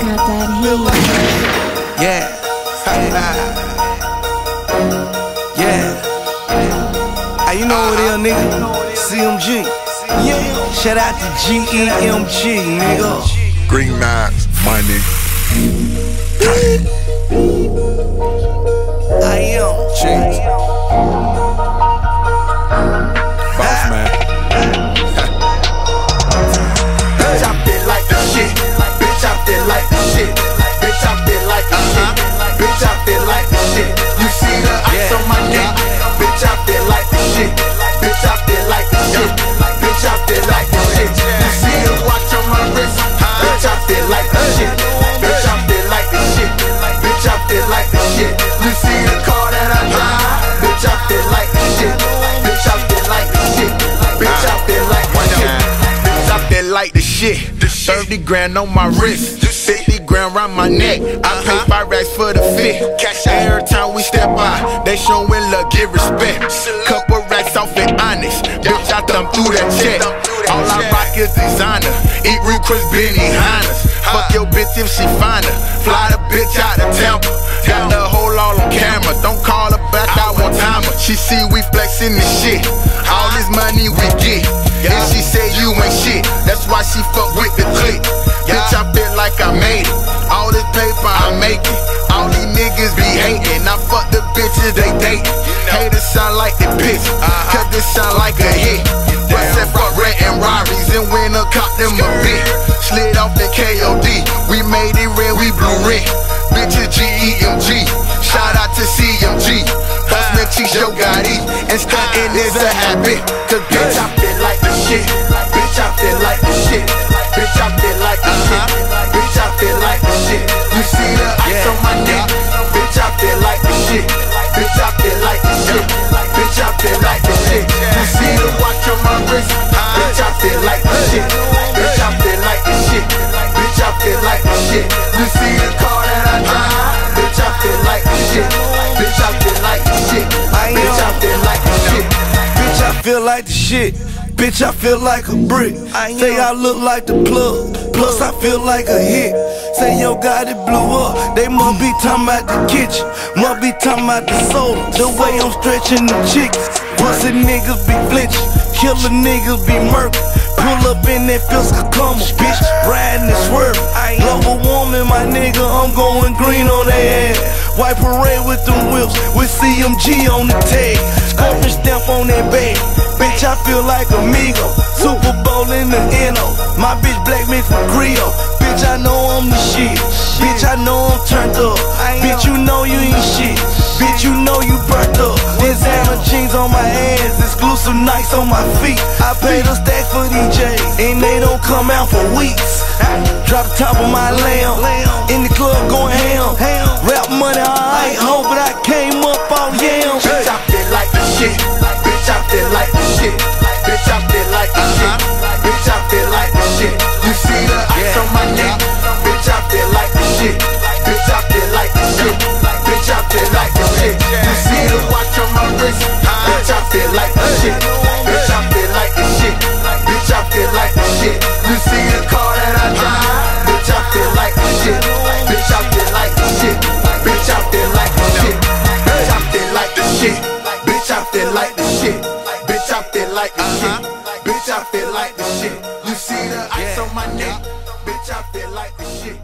got that heat. Yeah. yeah. Hey, you know what it is, nigga? CMG. Yeah. Shout out to GEMG, nigga. Green Knives, money. Shit. 30 grand on my wrist, 50 grand round my neck. I pay five racks for the fit. Cash Every time we step by, they showin' love, give respect. Couple racks off in honest, bitch, I thumb through that check. All I rock is designer, eat real Chris Benny Hannes. Fuck your bitch if she finer, fly the bitch out of Tampa. Got the whole all on camera, don't call her back, I want timer. She see we flexin' this shit, all she fuck with the clique. Bitch, I feel like I made it. All this paper I make it. All these niggas be hating. I fuck the bitches they date. Haters sound like they piss, uh-huh. cause this sound like a hit. But said fuck red and Rari's and when a cop them a bit. Slid off the KOD, we made it red, we blue red. Bitches GEMG, shout out to CMG. Bossman uh-huh. Cheese, Yo Gotti, and stuntin' uh-huh. is a habit. Cause Bitch, I see the ice on my neck. Bitch, I feel like the shit. Bitch, I feel like the shit. Bitch, I feel like the shit. You see the watch on my wrist. Bitch, I feel like the shit. Bitch, I feel like the shit. Bitch, I feel like the shit. You see the car that I drive. Bitch, I feel like the shit. Bitch, I feel like the shit. Bitch, I feel like the shit. Bitch, I feel like the shit. Bitch, I feel like a brick. Say I look like the plug. Plus, I feel like a hit. Say Yo Gotti blew up. They must be talking about the kitchen. Must be talking about the soul. The way I'm stretching the chicks. Pussy niggas be flinching. Killer niggas be murky. Pull up in that Fisker Karma. Bitch, riding and swerving. Global warming, my nigga. I'm going green on their ass. White parade with them whips. With CMG on the tag. Scorpion stamp on that bag. Bitch, I feel like amigo. Super Bowl in the NO. My bitch black mix with Grio. Bitch, I know I'm the shit. Bitch, I know I'm turned up. Bitch, you know you ain't shit. Bitch, you know you burnt up. Designer jeans on my ass, exclusive nights on my feet. I paid a stack for these and they don't come out for weeks. Drop the top of my lamb, in the club going like the uh-huh. shit. Bitch, I feel like the shit. You see the ice on my neck. Bitch, I feel like the shit.